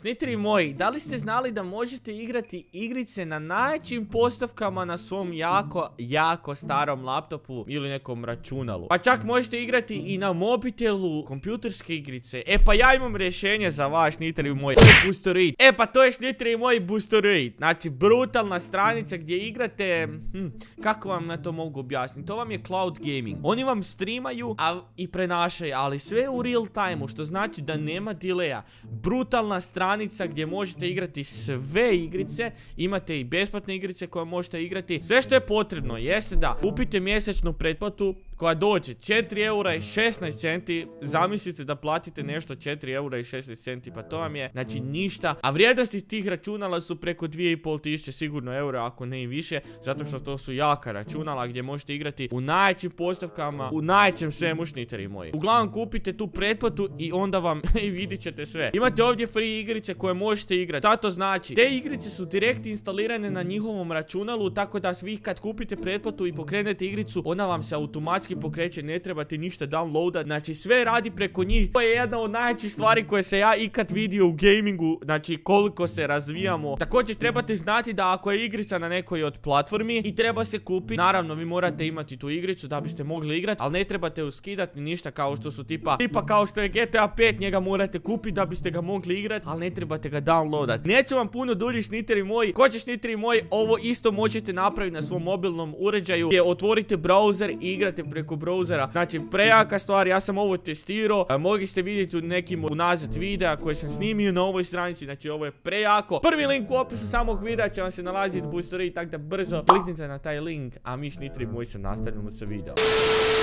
Šnitri moji, da li ste znali da možete igrati igrice na najjačim postavkama na svom jako, jako starom laptopu ili nekom računalu? Pa čak možete igrati i na mobitelu kompjuterske igrice. E pa ja imam rješenje za moji. To je Boosteroid. E pa to je šnitri moji Boosteroid. Znači, brutalna stranica gdje igrate... Hm, kako vam na to mogu objasniti? To vam je cloud gaming. Oni vam streamaju a, i prenašaju, ali sve u real time što znači da nema delaya. Brutalna stranica stranica gdje možete igrati sve igrice. Imate i besplatne igrice koje možete igrati. Sve što je potrebno jeste da kupite mjesečnu pretplatu koja dođe 4 eura i 16 centi. Zamislite da platite nešto 4 eura i 16 centi, pa to vam je, znači ništa. A vrijednosti tih računala su preko 2,5 tisuće sigurno eura, ako ne i više, zato što to su jaka računala gdje možete igrati u najjačim postavkama, u najjačem svemu šniteri moji. Uglavnom kupite tu pretplatu i onda vam i vidit ćete sve. Imate ovdje free igrice koje možete igrati. Šta to znači? Te igrice su direkt instalirane na njihovom računalu, tako da svi kad kupite pretplatu i pokrenete igricu, ona vam se automatski pokreće, ne trebate ništa downloadat, znači sve radi preko njih. To je jedna od najjačih stvari koje se ja ikad vidio u gamingu, znači koliko se razvijamo. Također trebate znati da ako je igrica na nekoj od platformi i treba se kupiti, naravno vi morate imati tu igricu da biste mogli igrati, ali ne trebate uskidati ništa kao što su tipa, tipa kao što je GTA 5, njega morate kupiti da biste ga mogli igrati, ali ne trebate ga downloadat. Neću vam puno dulji šniteri moji, ko će šniteri moji, ovo isto možete napraviti na svom mobilnom uređaju, gdje otvorite browser i igrate preko preko browsera. Znači, prejaka stvar, ja sam ovo testirao. E, mogli ste vidjeti u nekim unazad videa koje sam snimio na ovoj stranici. Znači, ovo je prejako. Prvi link u opisu samog videa će vam se nalaziti story, tako da brzo kliknite na taj link. A mi šnitri moji se nastavljamo sa videom.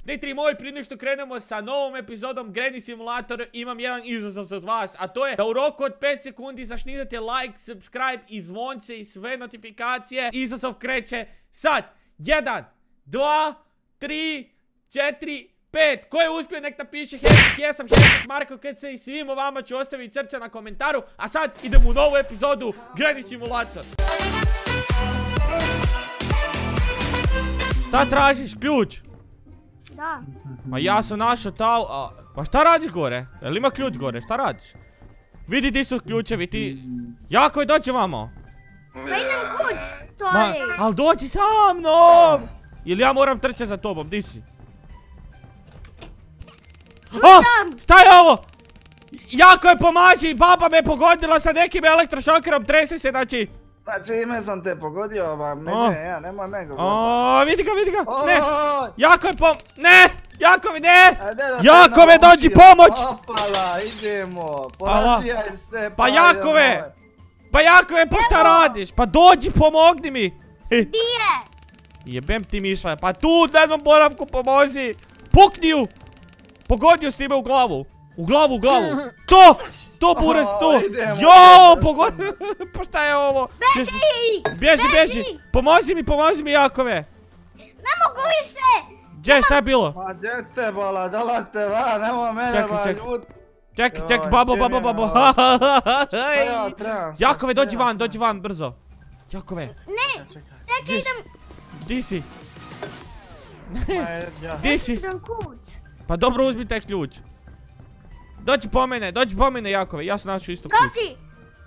Nitri moji, prije nešto što krenemo sa novom epizodom Granny Simulator, imam jedan izazov za vas, a to je da u roku od 5 sekundi zašnitate like, subscribe i zvonce i sve notifikacije. Izazov kreće sad. Jedan, dva, tri, 4, 5. Ko je uspio nek napiše hashtag jesam, hashtag Marko KC i svima vama ću ostaviti srce na komentaru. A sad idemo u novu epizodu Gradni simulator. Šta tražiš? Ključ? Da. Ma ja sam našao tal... Pa šta radiš gore? Jel ima ključ gore? Šta radiš? Vidi ti su ključevi, ti... Jako je dođe vamo. Pa idem kuć, Tori! Ma, ali dođi sa mnom! Ili ja moram trčati za tobom, di si? Oh, šta je ovo? Jako je pomaži, baba me pogodila sa nekim elektrošokerom, trese se, znači... Znači ime sam te pogodio, ba, međe, ja, nemoj nego. O, vidi ga, vidi ga, ne, jako je pom... Ne, jako mi, ne, jako me dođi pomoć! Opala, idemo, porazvijaj se, pa Jakove, pa Jakove, pa šta radiš? Pa dođi, pomogni mi! Dije! Jebem ti mišla, pa tu u dnevnom boravku pomozi! Pukni ju! Pogodio si ime u glavu. U glavu, u glavu. To! To burez, to! Jo, pogodio! pa šta je ovo? Beži! Bježi, bježi! Pomozi mi, pomozi mi, Jakove! Ne mogu više! Gdje, šta je bilo? Pa gdje ste bola, dolazite van, nemoj mene čekaj, čekaj. Čekaj, čekaj, babo, babo, babo. Jakove, dođi van, dođi van, brzo. Jakove. Ne, čekaj, idem. Di si? Di si? Pa dobro uzmi taj ključ. Dođi po mene, dođi po mene Jakove, ja sam našao isto ključ. Dođi!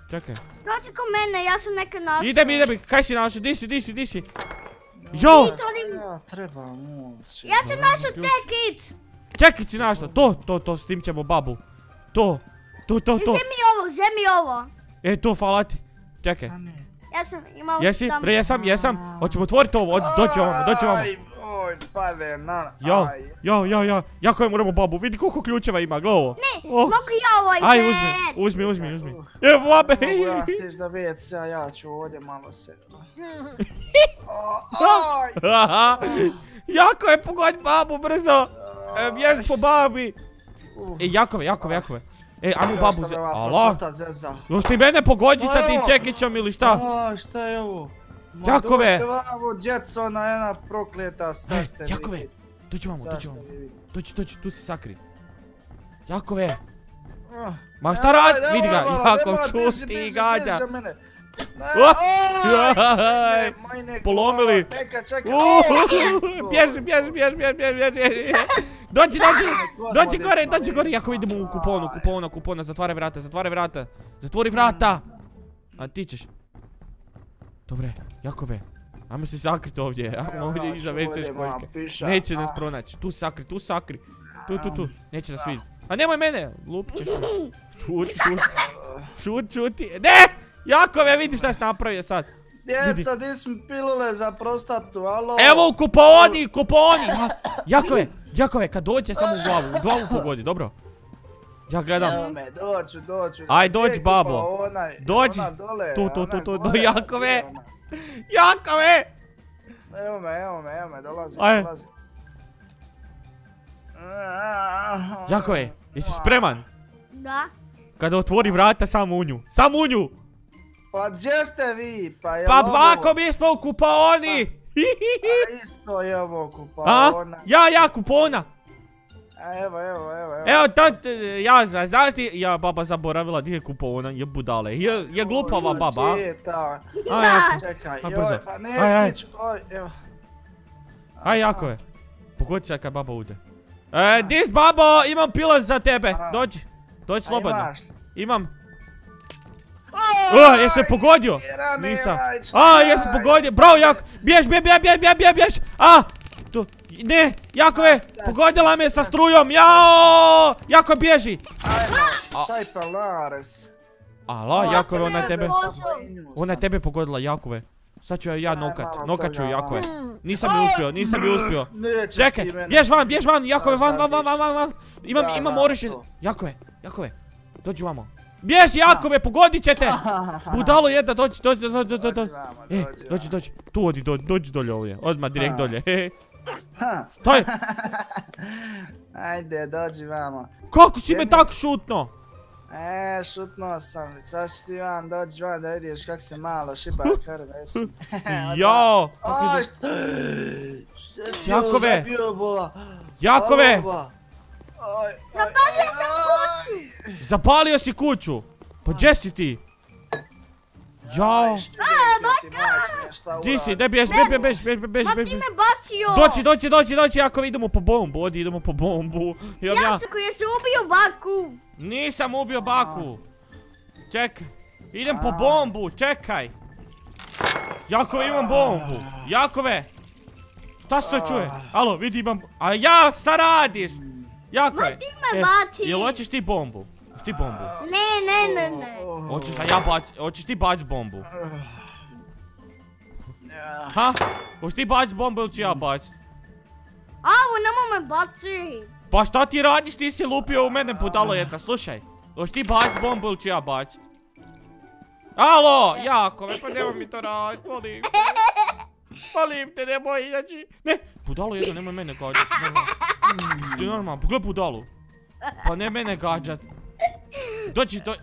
Čekaj. Dođi ko mene, ja sam neke našao. Idem, idem, kaj si našao, di si, di si, di si? Jo! Ja trebam Ja sam našao tekić! Čekaj si našao, to, to, to, s tim ćemo babu. To, to, to, to. Zemi ovo, zemi ovo. E, to, hvala ti. Čekaj. Ja sam imao... Jesi, pre, jesam, jesam. Hoćemo otvoriti ovo, dođi ovamo, dođi ovamo. Oj, pade na... Jo, jo, jo, jo, jako je moramo babu, vidi koliko ključeva ima, gle ovo. Ne, mogu ja ovaj Aj, uzmi, uzmi, uzmi, uzmi. Evo, babe. Mogu ja stiš da se, a ja ću ovdje malo se... jako je pogod babu, brzo. Bježi po babi. E, Jakove, Jakove, Jakove. E, ajmo babu. Ala. Još ti mene pogođi sa tim čekićom ili šta? A, šta je ovo? Jakove! Ovo Jetsona jedna prokleta sašte. Jakove! Dođi vamo, dođi vamo. Dođi, dođi, tu si sakri. Jakove! Ah. Ma šta radi? Vidi ga, Jakov čuti i gađa. Polomili! Bježi, bježi, bježi, bježi, bježi, bježi. Dođi, dođi, dođi gore, dođi gore, jako idemo u kuponu, kupona, kupona, zatvaraj vrata, zatvaraj vrata, zatvori vrata. A ti ćeš. Dobre, Jakove, ajmo se sakriti ovdje, ajmo ovdje znači, iza WC školjke. Neće nas pronaći, tu sakri, tu sakri. Tu, tu, tu, neće nas vidjeti. A nemoj mene, lupit ćeš me. Šuti, šuti, šuti, šuti. Ne! Jakove, vidi šta si napravio sad. Djeca, di smo pilule za prostatu, alo? Evo u kuponi, kuponi! Ja, Jakove, Jakove, kad dođe samo u glavu, u glavu pogodi, dobro? Ja Evo gledam. me, doću, doću. Aj, dođi, je babo. onaj- Dođi. ona dole, Tu, tu, tu, tu, do Jakove. Jakove! Evo me, evo me, evo me, dolazi, Aj. dolazi. Jakove, jesi spreman? Da. Kada otvori vrata, samo u nju. Samo u nju! Pa gdje ste vi? Pa je Pa bako mi smo u kupaoni! Pa isto je ovo kupa A? Ja, ja, kupona! A, Evo, evo, evo, evo. Evo, to, ja, zna- znaš ti, ja baba zaboravila di je kupona, je budale. Je, je glupava baba? Čita. A, ja, Čekaj, A, brzo. joj, pa ne Aj, aj. oj, evo. Aj, Jakove. Pogodi se kad baba ude. E, dis babo, imam pilot za tebe. Dođi. Dođi slobodno. Imam. O, jesi me pogodio? Nisam. aj, A, jesi je? pogodio. Bravo, Jak. Bjež, bjež, bjež, bjež, bjež, bjež. A, tu. Ne, Jakove, pogodila me sa strujom. Jao! Jako bježi. Ajmo, taj palares. Ala, Jakove, ona je tebe... Ona je tebe pogodila, Jakove. Sad ću ja, nokat. Nokat ću Jakove. Nisam je uspio, nisam je uspio. Čekaj, bjež van, bjež van, Jakove, van, van, van, van, van, van. Imam, imam to. Jakove, Jakove, dođi vamo. Bježi, Jakove, pogodit ćete. Budalo jedna, dođi, dođi, dođi, dođi, dođi. E, dođi dođi. Tu odi, dođi, dođi dolje ovdje. Odmah direkt dolje. Ha, Šta je? Ajde, dođi vamo. Kako si me tako šutno? E, šutnuo sam, sad ćeš ti van, dođi van da vidiš kak se malo šiba krv, esi. Jao, je šta? Jakove. Jakove, Zapalio sam kuću! zapalio si kuću. Pa gdje si ti? Jao, di si, daj bjež, bjež, bjež, bjež, bjež, bjež, Ma ti me bacio. Dođi, dođi, dođi, dođi, Jakove, idemo po bombu, odi, idemo po bombu. Imam ja, Jacu koji je se ubio baku. nisam ubio baku. Čekaj, idem po bombu, čekaj. Jakove, imam bombu. Jakove, šta se to čuje? Alo, vidi imam, a ja, šta radiš? Jakove, Ti me baci. jel hoćeš ti bombu? Hoćeš ti bombu? Ne, ne, ne, ne. Hoćeš da ja bac, hoćeš ti bac bombu? Ha? Hoćeš ti bac bombu ili ću ja bac? Avo, nemoj me baci. Pa šta ti radiš, ti si lupio u mene budalo jedna, slušaj. Hoćeš ti bac bombu ili ću ja bacit? Alo, Jakove, pa nemoj mi to radit, molim te. Molim te, nemoj, znači... Ne, budalo jedno, nemoj mene gađat. Ti normalno, pogledaj budalu. Pa ne mene gađat. Dođi, do...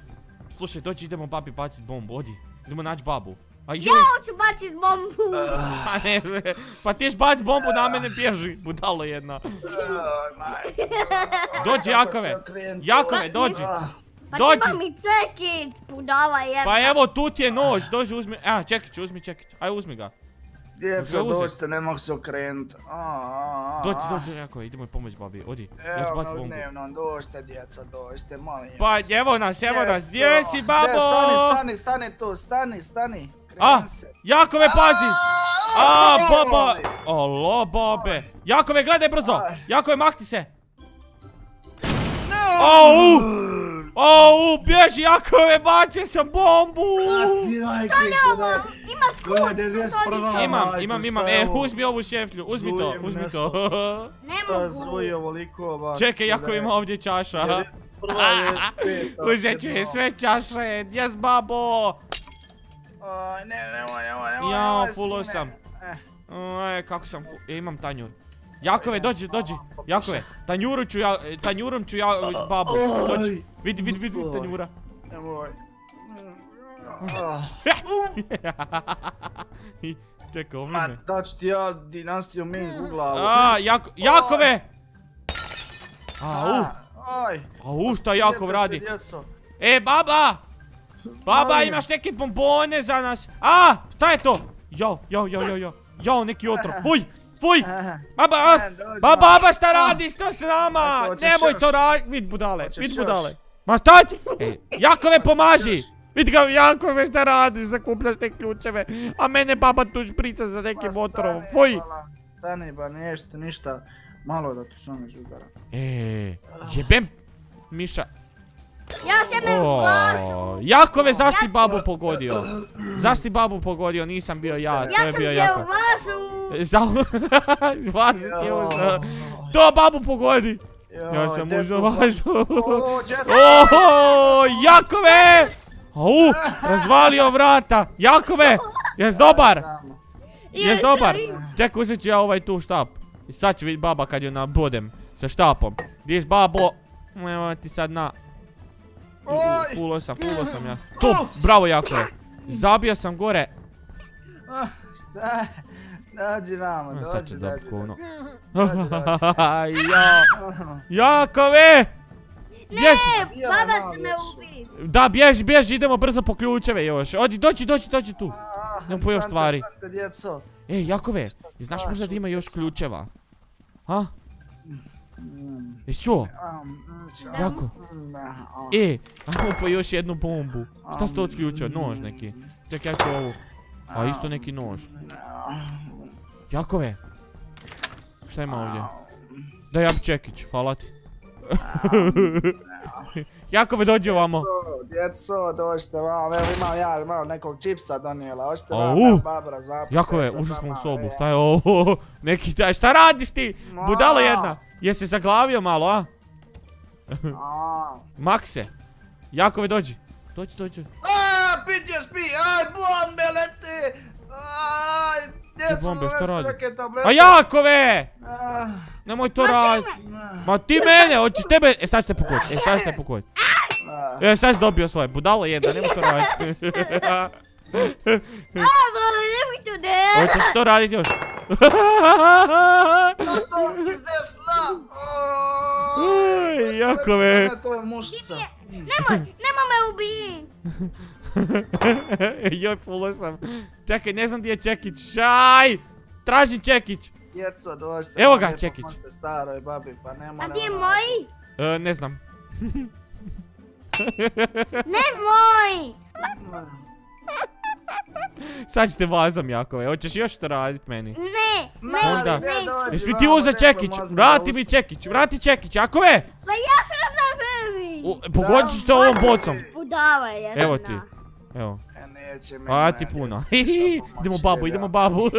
Slušaj, dođi, idemo babi bacit bombu, odi. Idemo naći babu. A joj, Hoću bacit bombu. pa ne, pa ti ješ bac bombu na mene bježi, budalo jedna. Dođi, Jakove. Jakove, dođi. Pa Dođi. treba mi cekit. Budala jedna. Pa evo, tu ti je nož, dođi, uzmi, a, čekaj ću, uzmi, čekaj, aj uzmi ga. Djeca, dođite, ne mogu se okrenut. Dođi, dođi, jako, idemo pomoć babi, odi. Ja ću Evo bacit bombu. dnevnom, dođite djeca, dođite, molim Pa, evo nas, evo nas, gdje si, babo? Gdje, Stani, stani, stani tu, stani, stani. A. Jakove, pazi! A, baba! Alo, babe! Jakove, gledaj brzo! Jakove, mahti se! Au! Au, bježi, Jakove, bacio sam bombu! Ima skut. Gledaj, gdje si prva? Imam, imam, imam, e, uzmi ovu šeflju, uzmi to, uzmi to. Ne mogu. Čekaj, jako ima ovdje čaša. Uzet ću sve čaše, jes babo! Aj, ne, nemoj, nemoj, nemoj. Jao, fulo sam. Eh, E, kako sam fu... E, imam tanjur. Jakove, dođi, dođi. Jakove, tanjuru ću ja, e, tanjurom ću ja, e, babu. Dođi. Vidi, vidi, vidi, tanjura. Nemoj. Čekaj, ovdje me. daću ti ja dinastiju Ming u glavu. A, Jako, Jakove! Au, au, šta Jakov radi? E, baba! Baba, imaš neke bombone za nas? A, šta je to? Jao, jao, jao, jao, jao. Jao, neki otrov. Uj, Fuj! Aha. Baba, a, Ne, dođi ba, malo. baba šta radiš to s nama? Nemoj to raditi, vid budale, vid budale. Ma šta će? Ej, Jakove pomaži! Vidi ga, Jakove šta radiš, zakupljaš te ključeve, a mene baba tu šprica za nekim motorom, stani, fuj! Stani ba nešto, ništa. Malo da tu samo izudara. E, jebem, Miša. Ja sam me Jakove, zašto si babu pogodio? Zašto si babu pogodio? Nisam bio ja, to Ja je sam bio se Jako. u vazu. Ti je. To babu pogodi. Ja sam djeco, vazu. Oho, Jakove! Au, razvalio vrata. Jakove, jes dobar? Jes dobar? Čekaj, uzet ću ja ovaj tu štap. I sad će vidjeti baba kad ju nabodem sa štapom. Gdje je babo? Evo ti sad na... Fulo sam, fulo sam ja. Tu, bravo Jakove. Zabio sam gore. Ah, Šta je? Dođi vamo, A, dođi, sad će dođi, dođi. Dođi, dođi. ja. Jakove! Ne, će me ubiti. Da, bježi, bježi, idemo brzo po ključeve još. Odi, dođi, dođi, dođi tu. Ah, Idemo po još stvari. Ej, Jakove, znaš A, možda da ima još ključeva? A? Jesi čuo? Jako. E, ajmo po još jednu bombu. Šta si to otključio? Nož neki. Čekaj, ja ću ovu. A isto neki nož. Jakove. Šta ima ovdje? Da ja bi čekić, hvala ti. Jakove, dođi ovamo. Djeco, dođite vamo, evo imam ja malo nekog čipsa donijela, hoćete vamo, evo baba razvapi. Jakove, ušli smo u sobu, šta je ovo? Neki taj, šta radiš ti? Budalo jedna. Jesi zaglavio malo, a? Makse. Jakove, dođi. Dođi, dođi. Aaa, PTSP, aj, bombe lete! Aj, djeco, bombe, šta radi? A Jakove! Ah, Nemoj to raditi. Ma ti mene, hoćeš tebe, e sad ćete pokoditi, e sad ćete pokoditi. ah. E sad si dobio svoje, budalo jedna, nemoj to raditi. Baba, nemoj to ne. Hoćeš to raditi još? Tatovski s desna! Ej, Jakove. Ne, to je mušica. Nemoj, nemoj me ubiti. Joj, fulo sam. Čekaj, ne znam gdje je Čekić. Šaj! Traži Čekić. Djeco, dođite. Evo ga, Čekić. pomozite staroj babi, pa ne A gdje je ona- moj? E, ne znam. Nemoj. Sad ćete vazom, Jakove. Hoćeš još to radit meni? Ne, ne, Onda. dođi Jesi mi ti lijepo Čekić? Vrati mi Čekić, vrati Čekić, Jakove! Pa ja sam na prvi. Ćeš to ovom bocom. Budala je jedna. Evo ti. Evo. E, neće me, Hvala ti ne, puno. idemo babu, idem. idemo babu.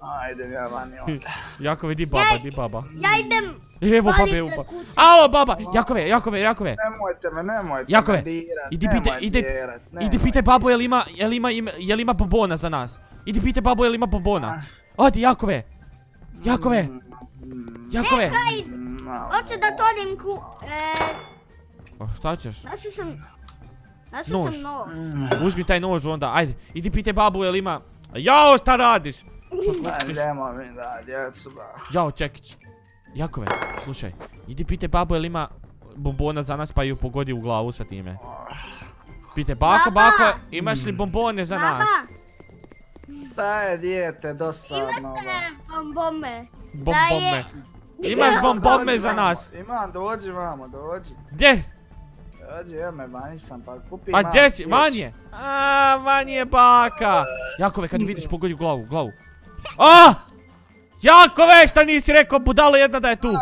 Ajde, ja vani onda. Jakove, di baba, di baba. Ja idem. Evo babe, evo. Alo baba, Jakove, Jakove, Jakove. Nemojte me, nemojte Jakove, me dirat, idi pite- idi- dirat, Idi pitaj babu jel ima, jel ima, im- jel ima bombona za nas. Idi pitaj babu jel ima bombona. Odi, Jakove. Jakove, Mm, Jakove. mm, au. Hoću da todim ku... E, A šta ćeš? našao sam... Našao Nož. sam nož. Mm, Uzmi taj nož onda, ajde. Idi pitaj babu jel ima. Jao, šta radiš? ma, ćeš? Nemoj mi da, djecu ba. Jao, Čekić. Jakove, slušaj. Idi pitaj babu jel ima bombona za nas pa ju pogodi u glavu sa time. Pitaj, bako, bako, imaš li bombone za nas? Da je dijete dosadno imate bombome. Bombome. Imaš bombome za nas. Imam, dođi vamo, dođi. Gdje? Dođi, evo me vani sam, pa kupi Pa gdje si? svijeće. Van je. A, van je baka. Jakove, kad vidiš pogodi u glavu, u glavu. A! Jakove, šta nisi rekao budalo jedna da je tu?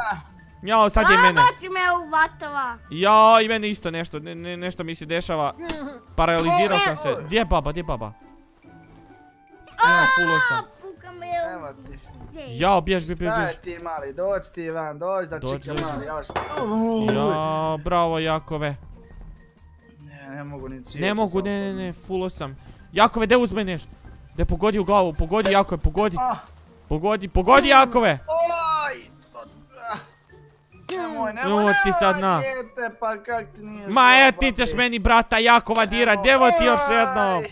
Jao, sad je mene. Će me uvatova. Jao, i mene isto nešto, ne, ne, nešto mi se dešava. Paralizirao sam se. Gdje je baba, gdje je baba? Evo, fulo sam. A, puka me Evo ti. Jao, bjež, bjež, bjež, Daj ti mali, dođi ti van, dođi da Dođi, čika dođi. mali, još. Jao, bravo Jakove. Ne, ne mogu ni cijeći. Ne mogu, ne, ne, ne, fulo sam. Jakove, de uzme nešto. De pogodi u glavu, pogodi Jakove, pogodi. Ah, Pogodi, pogodi Jakove. oj! ah. Nemoj, nemoj, Evo nemoj, ti sad na. pa kak ti nije Ma žao, e, ti ćeš meni brata Jakova dirat, devo ti još jednom.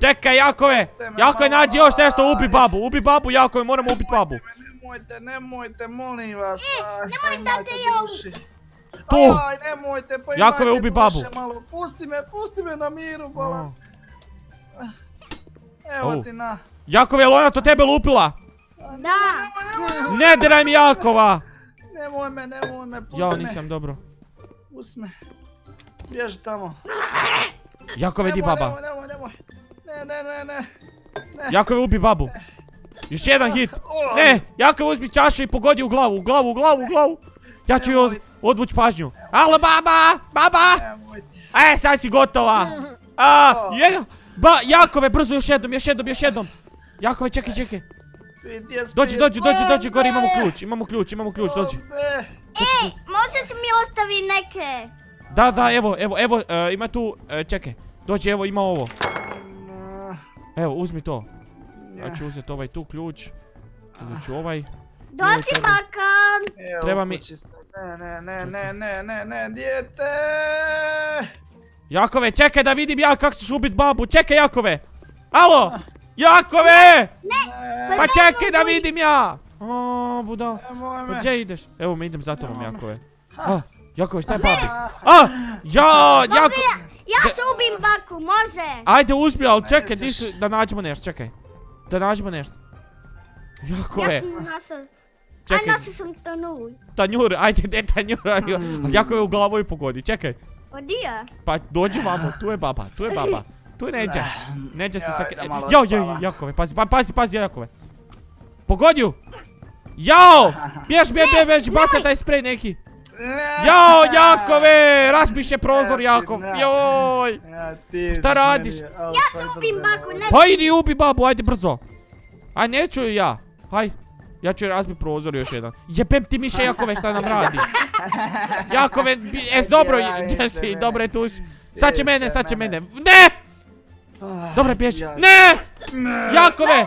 Čekaj Jakove, Jakove nađi još nešto, ubi babu, ubi babu Jakove, moramo ubiti babu. Nemojte, nemojte, molim vas. nemoj aj, da te. Tu. Aj, nemojte, pa Jakove, imajte ubi babu. duše malo. Pusti me, pusti me na miru, bola. Evo ti na. Jakove, jel ona to tebe lupila? Da. Ne diraj mi Jakova! Nemoj me, nemoj me, pusti Jao, me. nisam dobro. Pusti me. Bježi tamo. Jakove, di baba? Nemoj, nemoj, nemoj. Ne, ne, ne, ne. Jakove, ubi babu. Još jedan hit. Ne, Jakove uzmi čašu i pogodi u glavu, u glavu, u glavu, u glavu. Ja ću joj od- odvuć pažnju. Alo, baba! Baba! E, sad si gotova. A, jedan. Ba, Jakove, brzo, još jednom, još jednom, još jednom. Jakove, čekaj, čekaj. Dođi, dođi, dođi, dođi, gore imamo ključ, imamo ključ, imamo ključ, dođi. Bombe! Ej, možeš mi ostavi neke. Da, da, evo, evo, evo, e, ima tu, e, čekaj. Dođi, evo, ima ovo. Evo, uzmi to. Ja ću uzeti ovaj tu ključ. Uzet ću ovaj. Dođi tebi. baka. Evo, Treba mi-. Ne, ne, ne, ne, ne, ne, ne, dijete! Jakove, čekaj da vidim ja kako ćeš ubit babu. Čekaj, Jakove. Alo! Jakove! Ne, Pa čekaj da vidim ja! O, buda. nemoj Pa me. gdje ideš? Evo me idem za tobom. Jakove. A, Jakove, šta je babi? A! Ja, Jako... Ja ću ubim baku, može. Ajde uzmi, ali čekaj, di su, da nađemo nešto, čekaj. Da nađemo nešto. Jakove, Ja sam našao. Aj, čekaj, našao sam tanul. tanjur, ajde, gdje je tanjur? Ali Jakove u glavu i pogodi, čekaj. Odija. Pa dođi vamo, tu je baba, tu je baba. Tu je Neđa. Neđa se Jao, jao, spava. Jakove, pazi, pa, pazi, pazi, Jakove. Pogodi ju! Jao! Bjež, bjež, bjež, bjež, bacaj taj sprej neki. Ne. Jao, Jakove! Raspiše prozor, Jakov. Joj! Šta radiš? Ja ću ubim baku, nemoj. ne. Pa idi ubi babu, ajde brzo. Aj, neću ju ja. Aj. Ja ću razbit prozor još jedan. Jebem ti miše Jakove šta nam radi. Jakove, jes dobro, Tjerajte gdje si, me. dobro je tu. si. Sad će mene, sad će mene. Ne! Ah, Dobro, bježi. Ne! Jakove!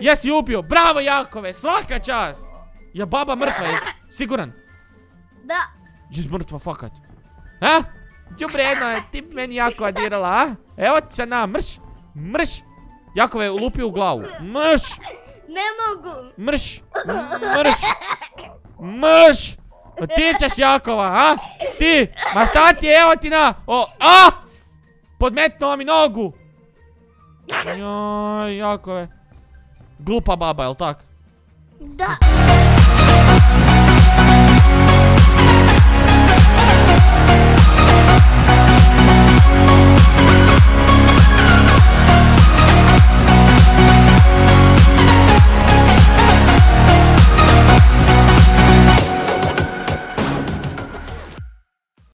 Jesi ubio, bravo Jakove, svaka čast! Ja baba mrtva, jesi siguran? Da. Jes mrtva, fakat. A? Đubreno je, ti bi meni jako adirala, a? Evo ti se na, mrš, mrš. Jakove, lupi u glavu, mrš, Ne mogu. mrš, mrš, mrš. Ti ćeš Jakova, a? Ti, ma šta ti, evo ti na, o, a! Podmetnuo mi nogu. Joj, Jakove. Glupa baba, jel tak? Da.